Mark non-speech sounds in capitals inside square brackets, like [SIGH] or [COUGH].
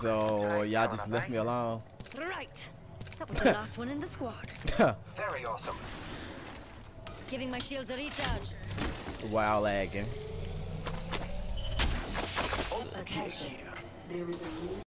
So y'all just left me alone. Right. That was the [LAUGHS] last one in the squad. [LAUGHS] Very awesome. Giving my shields a recharge. wow, lagging. Okay. There is a